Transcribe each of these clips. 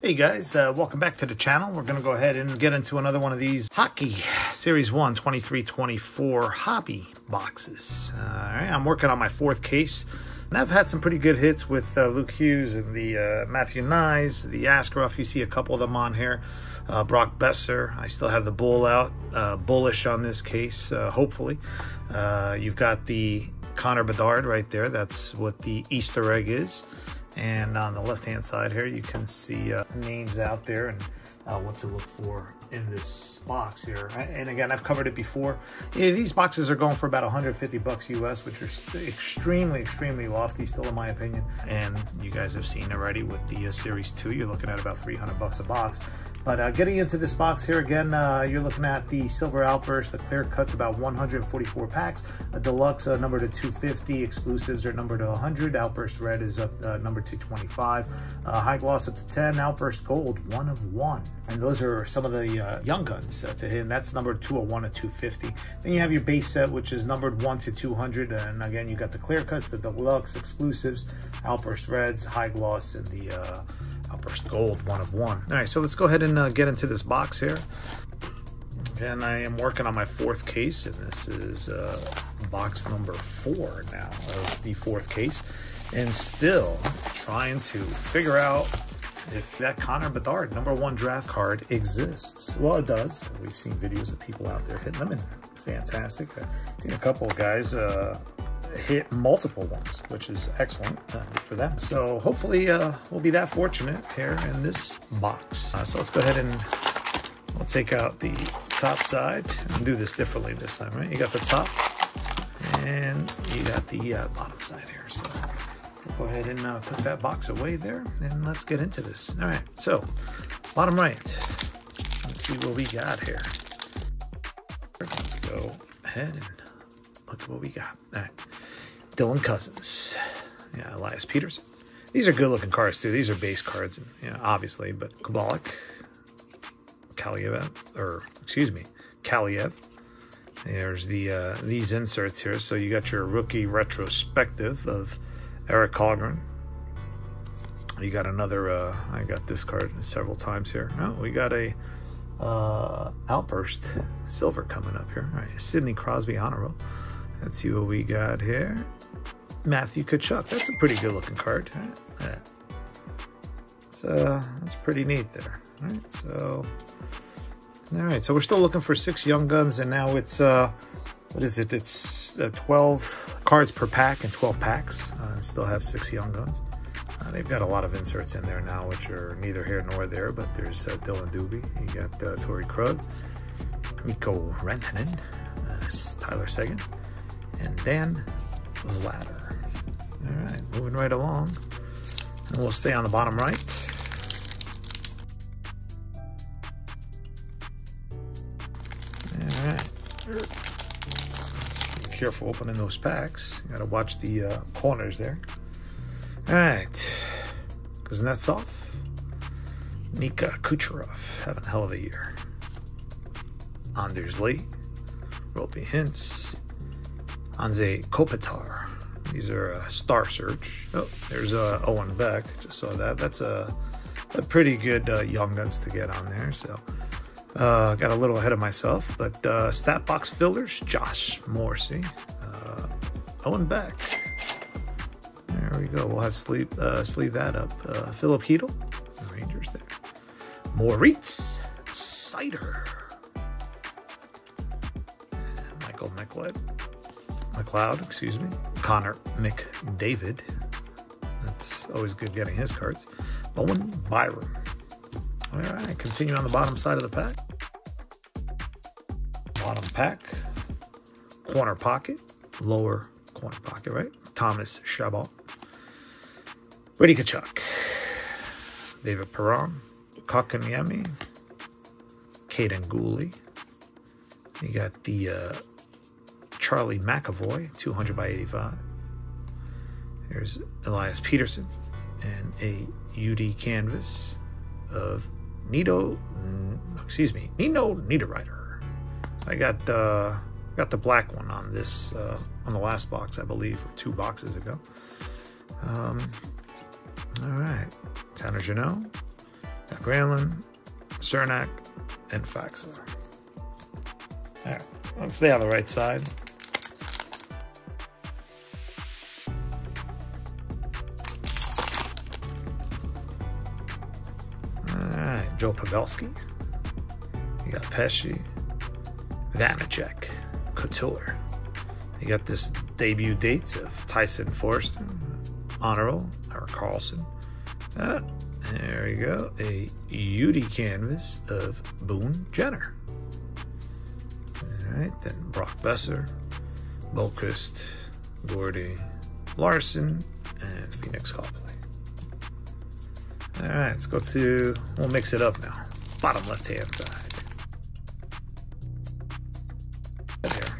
Hey guys, uh, welcome back to the channel. We're going to go ahead and get into another one of these Hockey Series 1 23-24 hobby boxes. Uh, all right, I'm working on my fourth case. And I've had some pretty good hits with uh, Luke Hughes and the uh, Matthew Knies, the Askarov. You see a couple of them on here. Uh, Brock Boeser. I still have the bull out, uh, bullish on this case, hopefully. you've got the Connor Bedard right there. That's what the Easter egg is. And on the left-hand side here, you can see uh, names out there and uh, what to look for in this box here. And again, I've covered it before. Yeah, these boxes are going for about 150 bucks US, which are extremely, extremely lofty still in my opinion. And you guys have seen already with the uh, Series 2, you're looking at about 300 bucks a box. But uh, getting into this box here again, uh, you're looking at the Silver Outburst. The clear cut's about 144 packs. A deluxe uh, number to 250. Exclusives are number to 100. Outburst Red is up uh, number to 25. Uh, high Gloss up to 10. Outburst Gold, one of one. And those are some of the uh, young guns to hit. And that's numbered 201 to 250. Then you have your base set, which is numbered 1 to 200. And again, you got the clear cuts, the deluxe exclusives, Outburst Reds, high gloss, and the Outburst Gold, one of one. All right, so let's go ahead and uh, get into this box here. And I am working on my fourth case, and this is uh, box number four now of the fourth case. And still trying to figure out if that Connor Bedard number one draft card exists. Well, it does. We've seen videos of people out there hitting them, and fantastic. I've seen a couple of guys uh, hit multiple ones, which is excellent uh, for them. So hopefully uh, we'll be that fortunate here in this box. Uh, so let's go ahead and we'll take out the top side and do this differently this time, right? You got the top and you got the uh, bottom side here. So we'll go ahead and uh, put that box away there and let's get into this. All right, so bottom right, let's see what we got here. Let's go ahead and look at what we got. All right. Dylan Cozens, Yeah, Elias Peters. These are good looking cards too. These are base cards, you know, obviously, but Kubalik, Kaliyev, or excuse me, Kaliyev. There's the uh, these inserts here. So you got your rookie retrospective of Eric Källgren. You got another. Uh, I got this card several times here. Oh, we got a uh, outburst silver coming up here. All right, Sidney Crosby honor roll. Let's see what we got here. Matthew Tkachuk. That's a pretty good looking card. Right? Yeah. So that's pretty neat there. All right, so all right, so we're still looking for six young guns, and now it's uh, what is it? It's uh, 12 cards per pack and 12 packs, uh, and still have six young guns. Uh, they've got a lot of inserts in there now, which are neither here nor there. But there's uh, Dylan Doobie. you got uh, Torey Krug, Mikko Rantanen, uh, Tyler Seguin, and Dan Vladar. All right, moving right along. And we'll stay on the bottom right. All right. Be careful opening those packs. You gotta watch the uh, corners there. All right. Kuznetsov. Nikita Kucherov having a hell of a year. Anders Lee. Roope Hintz. Anze Kopitar. These are uh, Star Surge. Oh, there's uh, Owen Beck. Just saw that. That's a, a pretty good uh, young guns to get on there. So uh, got a little ahead of myself. But uh, stat box fillers, Josh Morrissey, uh, Owen Beck. There we go. We'll have to sleeve, uh, sleeve that up. Uh, Chytil, the Rangers there. Moritz Seider. Michael McLeod. McLeod, excuse me. Connor McDavid. That's always good getting his cards. Bowen Byram. All right, continue on the bottom side of the pack. Bottom pack. Corner pocket. Lower corner pocket, right? Thomas Chabot. Brady Tkachuk. David Perron. Kotkaniemi. Kaiden Guhle. You got the uh, Charlie McAvoy, 200 by 85. There's Elias Pettersson and a UD canvas of Nito, excuse me, Nino Niederreiter. So I got uh, got the black one on this uh, on the last box, I believe, or two boxes ago. Um, all right, Tanner Jeannot, Granlund, Cernak, and Faksa. All right, let's stay on the right side. Joe Pavelski. You got Pesce, Vanecek, Couture. You got this debut dates of Tyson Foerster, Honorable, Erik Karlsson. Uh, there you go, a UD canvas of Boone Jenner. All right, then Brock Boeser, Boqvist, Gordy, Larson, and Pheonix Copley. All right, let's go to, we'll mix it up now. Bottom left hand side. There.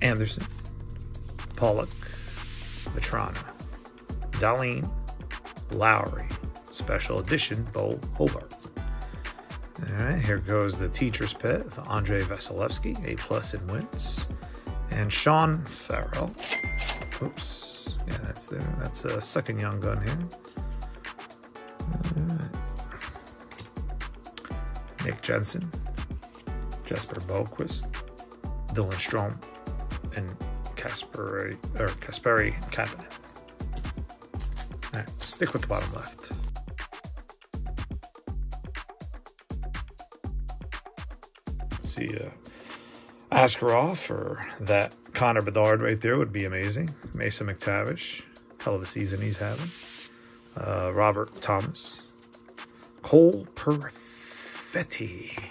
Anderson, Pollock, Vatrano, Dahlin, Lowry, Special Edition, Bo Horvat. All right, here goes the teacher's pet Andrei Vasilevskiy, A plus in wins, and Sean Farrell. Oops, yeah, that's there. That's a second young gun here. Nick Jensen, Jesper Boqvist, Dylan Strome, and Kasperi or Kasperi Kapanen. Right, stick with the bottom left. Let's see, uh, Askarov or that Connor Bedard right there would be amazing. Mason McTavish, hell of a season he's having. Uh, Robert Thomas, Cole Perfetti,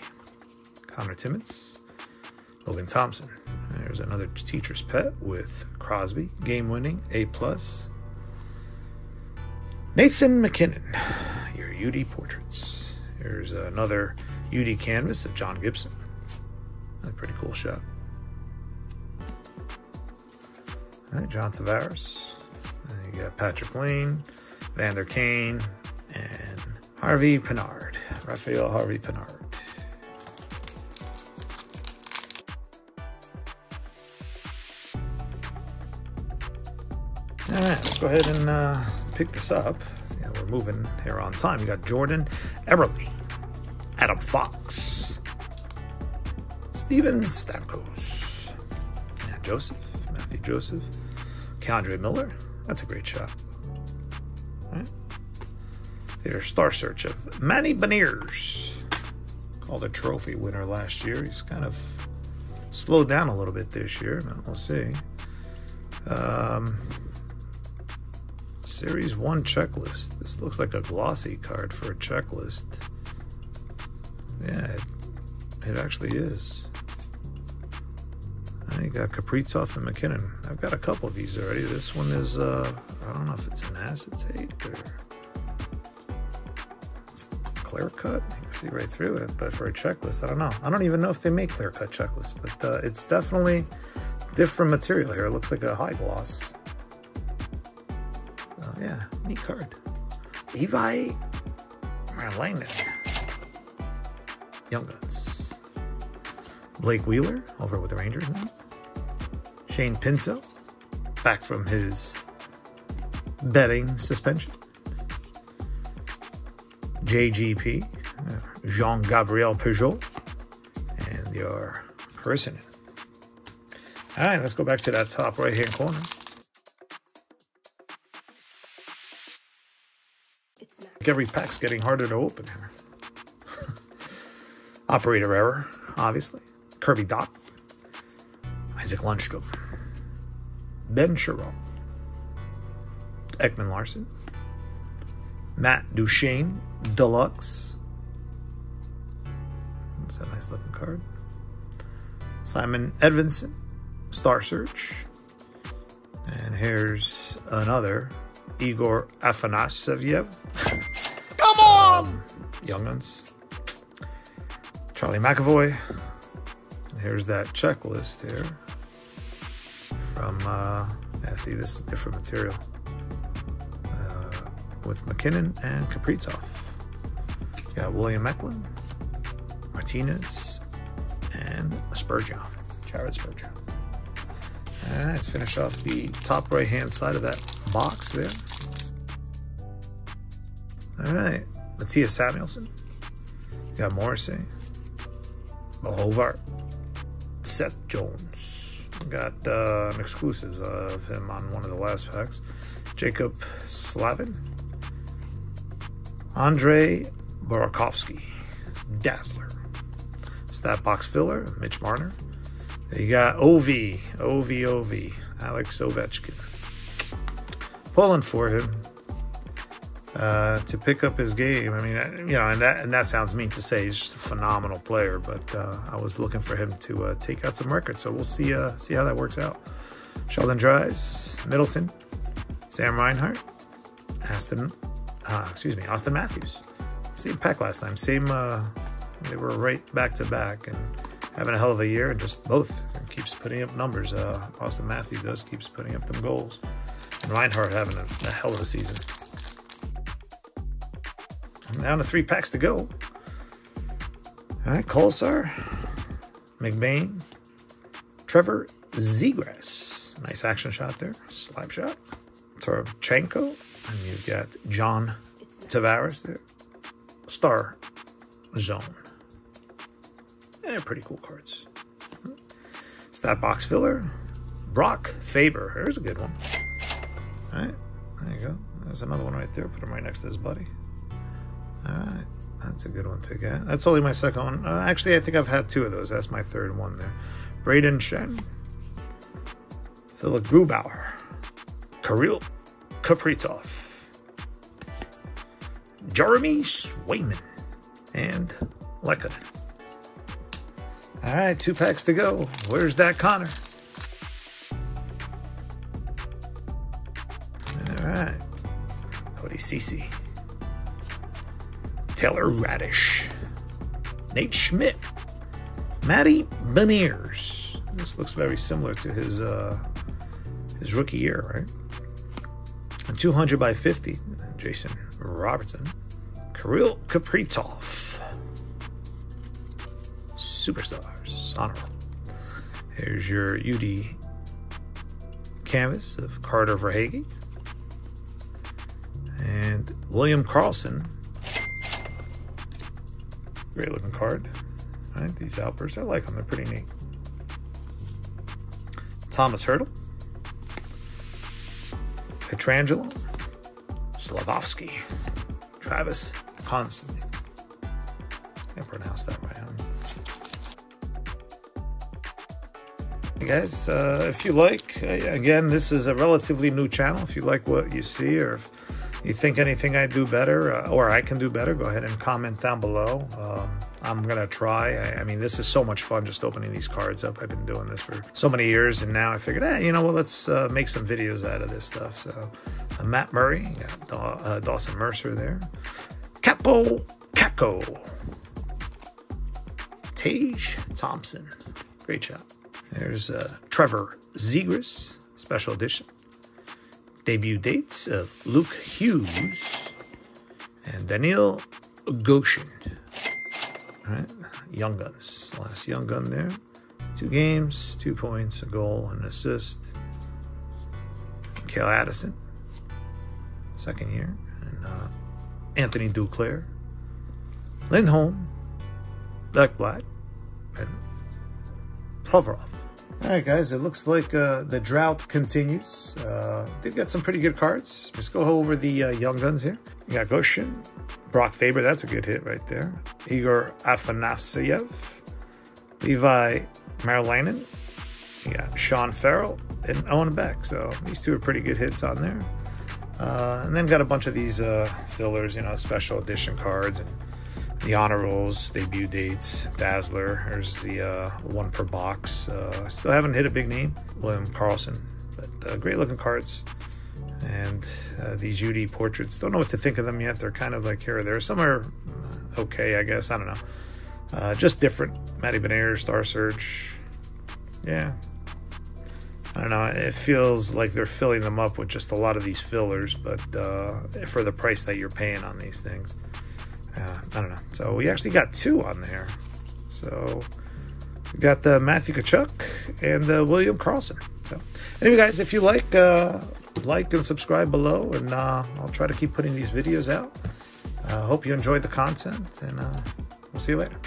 Connor Timmins, Logan Thompson. There's another teacher's pet with Crosby, game winning, A plus. Nathan MacKinnon, your UD portraits. Here's another UD canvas of John Gibson. That's a pretty cool shot. John Tavares. You got Patrik Laine, Vander Kane, and Harvey Pinard. Raphael Harvey Pinard. All right, let's go ahead and uh, pick this up. See how we're moving here on time. You got Jordan Eberle, Adam Fox, Steven Stamkos, Joseph, Matthew Joseph, K'Andre Miller. That's a great shot. All right. Here's Star Surge of Manny Beniers. Calder trophy winner last year. He's kind of slowed down a little bit this year, we'll see. Um, Series 1 checklist. This looks like a glossy card for a checklist. Yeah, it, it actually is. I got Kaprizov and MacKinnon. I've got a couple of these already. This one is, uh, I don't know if it's an acetate or clear cut. You can see right through it, but for a checklist, I don't know. I don't even know if they make clear cut checklists, but uh, it's definitely different material here. It looks like a high gloss. Oh, yeah, neat card. Levi Merilainen. Young Guns. Blake Wheeler over with the Rangers now. Shane Pinto back from his betting suspension. JGP, uh, Jean Gabriel Pageau, and your person. All right, let's go back to that top right hand corner. It's not. Every pack's getting harder to open here. Operator error, obviously. Kirby Dach. Isaac Lundstrom. Ben Sherrill. Ekman Larsson. Matt Duchene Deluxe. That's a nice looking card. Simon Edvinsson, Star Surge. And here's another Igor Afanasyev. Come on! Um, Young Guns. Charlie McAvoy. And here's that checklist here from, uh, yeah, see, this is different material uh, with MacKinnon and Kaprizov. Got William Eklund, Martinez, and Spurgeon, Jared Spurgeon. Right, let's finish off the top right hand side of that box there. All right. Mattias Samuelsson. You got Morrissey. Horvat. Seth Jones. Got uh, an exclusives of him on one of the last packs. Jacob Slavin. Andre Burakovsky. Dazzler. Stat box filler. Mitch Marner. You got OV. OV, OV. Alex Ovechkin. Pulling for him uh, to pick up his game. I mean, you know, and that and that sounds mean to say. He's just a phenomenal player, but uh, I was looking for him to uh, take out some records. So we'll see uh, see how that works out. Sheldon Dries, Middleton, Sam Reinhart, Aston, uh, excuse me, Auston Matthews. Same pack last time. Same. Uh, they were right back to back and having a hell of a year, and just both keeps putting up numbers. Auston Matthews does keeps putting up them goals. And Reinhart having a, a hell of a season. Down to three packs to go. All right, Kolesar, McBain, Trevor Zegras. Nice action shot there. Slap shot. Taranchenko. And you've got John Tavares there. Star Zone. And pretty cool cards. Stat box filler. Brock Faber. Here's a good one. All right. There you go. There's another one right there. Put him right next to his buddy. All right. That's a good one to get. That's only my second one. Uh, actually, I think I've had two of those. That's my third one there. Brayden Schenn. Philip Grubauer. Kirill Kaprizov. Jeremy Swayman. And Lekanen. All right, two packs to go. Where's that Connor? All right. Cody Ceci. Taylor Raddysh, Nate Schmidt, Matty Beniers. This looks very similar to his uh, his rookie year, right? And 200 by 50, Jason Robertson, Kirill Kaprizov, Superstars, honorable. Here's your UD canvas of Carter Verhaeghe and William Karlsson Great looking card. I think these outbursts, I like them. They're pretty neat. Thomas Hertl, Pietrangelo, Slafkovsky. Travis Constantly. I pronounce that right. Hey guys, uh, if you like, again, this is a relatively new channel. If you like what you see or if you think anything I do better uh, or I can do better, go ahead and comment down below. Um, I'm going to try. I, I, mean, this is so much fun just opening these cards up. I've been doing this for so many years, and now I figured, hey, you know what, let's uh, make some videos out of this stuff. So, uh, Matt Murray, uh, Dawson Mercer there. Kaapo Kakko. Tage Thompson. Great job. There's uh, Trevor Zegras, special edition debut dates of Luke Hughes and Daniil Goshen. All right, Young Guns. Last Young Gun there. Two games, two points, a goal, and an assist. Cale Addison, second year. And uh, Anthony Duclair. Lindholm, Black Black, and Provorov. All right, guys, it looks like uh, the drought continues. Uh, they've got some pretty good cards. Let's go over the uh, young guns here. You got Goshen, Brock Faber, that's a good hit right there. Igor Afanasyev, Levi Merilainen, you got Sean Farrell, and Owen Beck. So these two are pretty good hits on there. Uh, and then got a bunch of these uh, fillers, you know, special edition cards and the honor rolls, debut dates, Dazzler. There's the uh, one per box. Uh, still haven't hit a big name, William Karlsson, but uh, great looking cards. And uh, these UD portraits, don't know what to think of them yet. They're kind of like here or there. Some are uh, okay, I guess. I don't know. Uh, just different. Matty Beniers, Star Surge. Yeah. I don't know. It feels like they're filling them up with just a lot of these fillers, but for the price that you're paying on these things uh, I don't know. So we actually got two on there. So we got the Matthew Tkachuk and the William Karlsson. So anyway, guys, if you like, uh, like and subscribe below, and uh, I'll try to keep putting these videos out. Uh, hope you enjoyed the content, and uh, we'll see you later.